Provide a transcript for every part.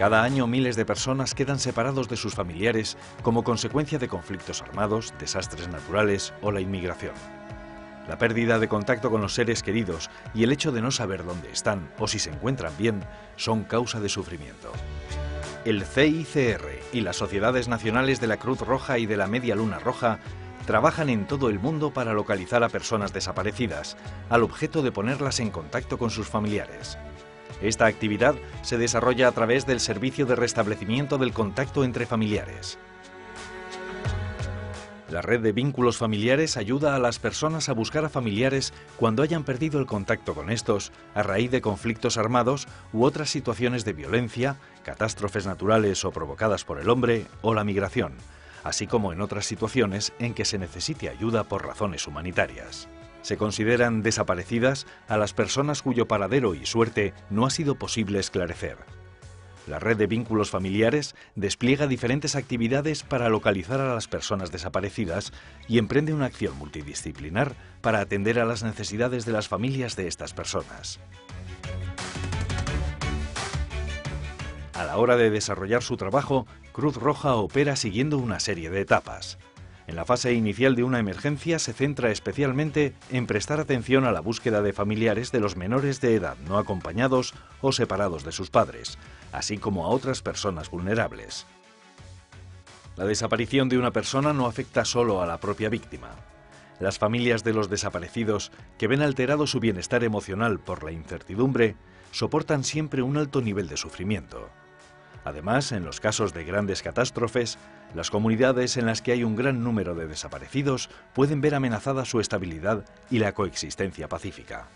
Cada año miles de personas quedan separados de sus familiares como consecuencia de conflictos armados, desastres naturales o la inmigración. La pérdida de contacto con los seres queridos y el hecho de no saber dónde están o si se encuentran bien son causa de sufrimiento. El CICR y las Sociedades Nacionales de la Cruz Roja y de la Media Luna Roja trabajan en todo el mundo para localizar a personas desaparecidas, al objeto de ponerlas en contacto con sus familiares. Esta actividad se desarrolla a través del Servicio de Restablecimiento del Contacto entre Familiares. La red de vínculos familiares ayuda a las personas a buscar a familiares cuando hayan perdido el contacto con estos a raíz de conflictos armados u otras situaciones de violencia, catástrofes naturales o provocadas por el hombre o la migración, así como en otras situaciones en que se necesite ayuda por razones humanitarias. Se consideran desaparecidas a las personas cuyo paradero y suerte no ha sido posible esclarecer. La red de vínculos familiares despliega diferentes actividades para localizar a las personas desaparecidas y emprende una acción multidisciplinar para atender a las necesidades de las familias de estas personas. A la hora de desarrollar su trabajo, Cruz Roja opera siguiendo una serie de etapas. En la fase inicial de una emergencia se centra especialmente en prestar atención a la búsqueda de familiares de los menores de edad no acompañados o separados de sus padres, así como a otras personas vulnerables. La desaparición de una persona no afecta solo a la propia víctima. Las familias de los desaparecidos, que ven alterado su bienestar emocional por la incertidumbre, soportan siempre un alto nivel de sufrimiento. Además, en los casos de grandes catástrofes, las comunidades en las que hay un gran número de desaparecidos pueden ver amenazada su estabilidad y la coexistencia pacífica.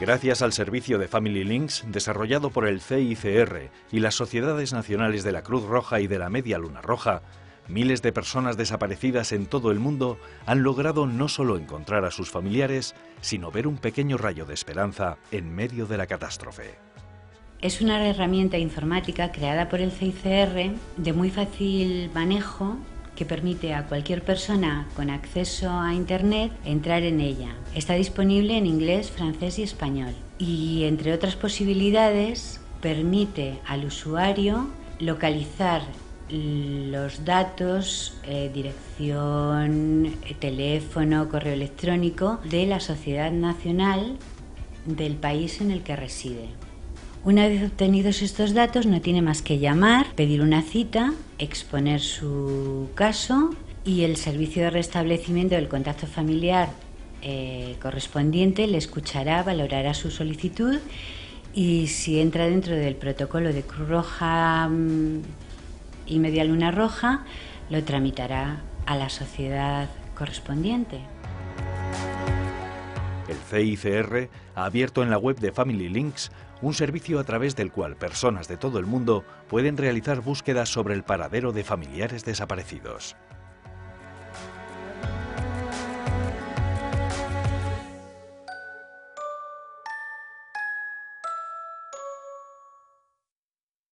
Gracias al servicio de Family Links desarrollado por el CICR y las Sociedades Nacionales de la Cruz Roja y de la Media Luna Roja, miles de personas desaparecidas en todo el mundo han logrado no solo encontrar a sus familiares, sino ver un pequeño rayo de esperanza en medio de la catástrofe. Es una herramienta informática creada por el CICR de muy fácil manejo que permite a cualquier persona con acceso a Internet entrar en ella. Está disponible en inglés, francés y español. Y entre otras posibilidades, permite al usuario localizar los datos, eh, dirección, teléfono, correo electrónico de la sociedad nacional del país en el que reside. Una vez obtenidos estos datos, no tiene más que llamar, pedir una cita, exponer su caso y el servicio de restablecimiento del contacto familiar eh, correspondiente le escuchará, valorará su solicitud y si entra dentro del protocolo de Cruz Roja mm, y Media Luna Roja lo tramitará a la sociedad correspondiente. El CICR ha abierto en la web de Family Links un servicio a través del cual personas de todo el mundo pueden realizar búsquedas sobre el paradero de familiares desaparecidos.